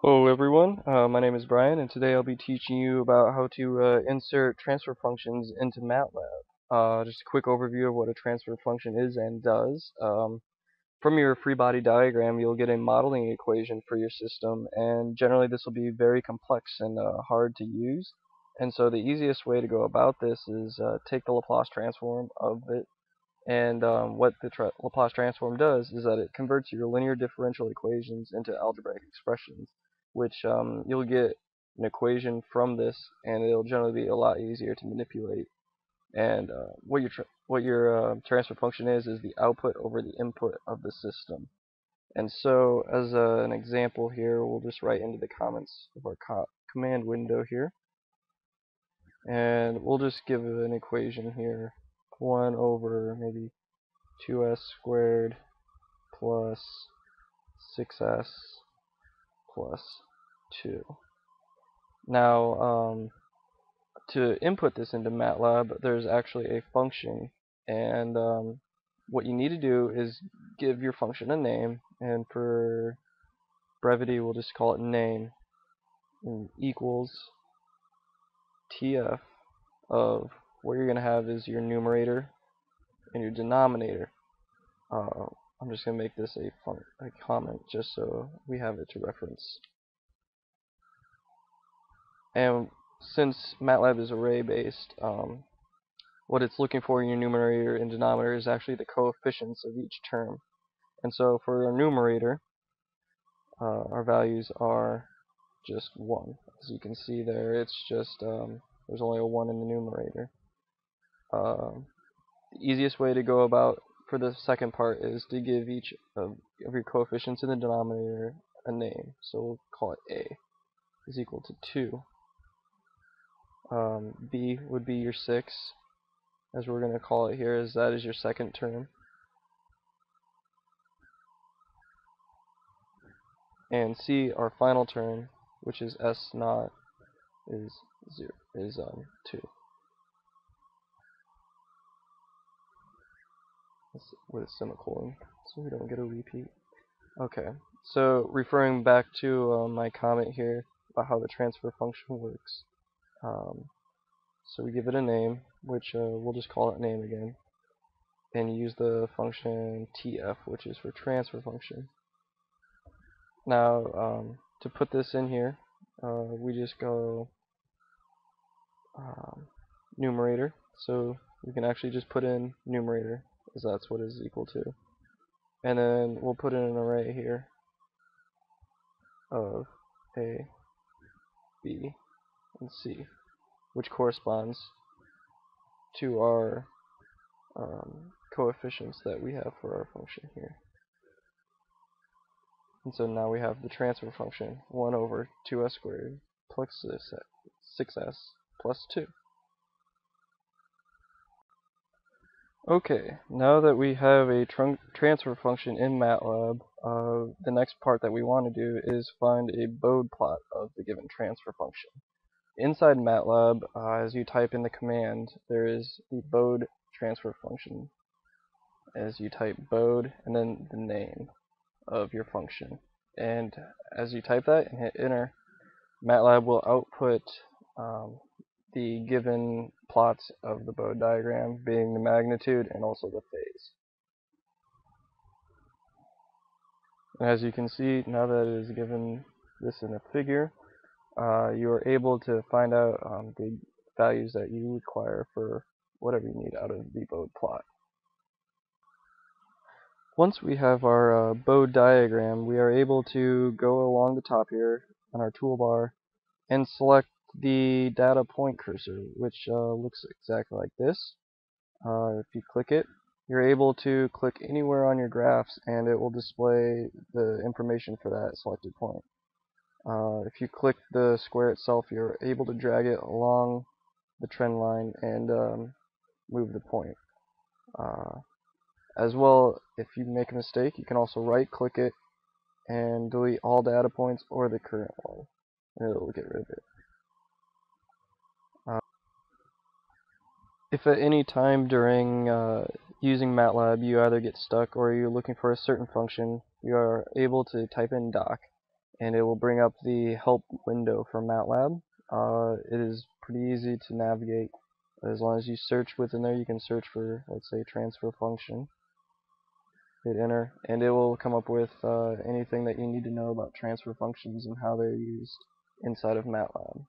Hello everyone, uh, my name is Brian and today I'll be teaching you about how to uh, insert transfer functions into MATLAB. Uh, just a quick overview of what a transfer function is and does. Um, from your free body diagram you'll get a modeling equation for your system and generally this will be very complex and uh, hard to use and so the easiest way to go about this is uh, take the Laplace transform of it and um, what the tra Laplace transform does is that it converts your linear differential equations into algebraic expressions which um, you'll get an equation from this, and it'll generally be a lot easier to manipulate. And uh, what your what your uh, transfer function is is the output over the input of the system. And so, as a, an example here, we'll just write into the comments of our co command window here, and we'll just give an equation here: one over maybe 2s squared plus 6s plus 2. Now, um, to input this into MATLAB, there's actually a function, and um, what you need to do is give your function a name, and for brevity, we'll just call it name equals tf of what you're going to have is your numerator and your denominator. Uh, I'm just going to make this a, a comment just so we have it to reference. And since MATLAB is array based, um, what it's looking for in your numerator and denominator is actually the coefficients of each term. And so for our numerator, uh, our values are just 1. As you can see there, it's just, um, there's only a 1 in the numerator. Uh, the easiest way to go about for the second part is to give each of, of your coefficients in the denominator a name. So we'll call it A is equal to 2. Um, B would be your 6, as we're going to call it here, as that is your second term. And C, our final term, which is S naught, is zero, is um, 2. With a semicolon, so we don't get a repeat. Okay, so referring back to uh, my comment here about how the transfer function works. Um, so we give it a name, which uh, we'll just call it name again, and use the function tf, which is for transfer function. Now, um, to put this in here, uh, we just go um, numerator, so we can actually just put in numerator, as that's what is equal to. And then we'll put in an array here of A, B, and C which corresponds to our um, coefficients that we have for our function here. And so now we have the transfer function 1 over 2s squared plus 6s plus 2. Okay, now that we have a transfer function in MATLAB, uh, the next part that we want to do is find a Bode plot of the given transfer function. Inside MATLAB, uh, as you type in the command, there is the Bode transfer function. As you type Bode and then the name of your function. And as you type that and hit enter, MATLAB will output um, the given plots of the Bode diagram, being the magnitude and also the phase. And as you can see, now that it is given this in a figure, uh, you are able to find out um, the values that you require for whatever you need out of the Bode plot. Once we have our uh, Bode diagram, we are able to go along the top here on our toolbar and select the data point cursor, which uh, looks exactly like this. Uh, if you click it, you're able to click anywhere on your graphs and it will display the information for that selected point. Uh, if you click the square itself, you're able to drag it along the trend line and um, move the point. Uh, as well, if you make a mistake, you can also right click it and delete all data points or the current one, and it'll get rid of it. If at any time during uh, using MATLAB you either get stuck or you're looking for a certain function, you are able to type in doc and it will bring up the help window for MATLAB. Uh, it is pretty easy to navigate. As long as you search within there, you can search for, let's say, transfer function. Hit enter, and it will come up with uh, anything that you need to know about transfer functions and how they're used inside of MATLAB.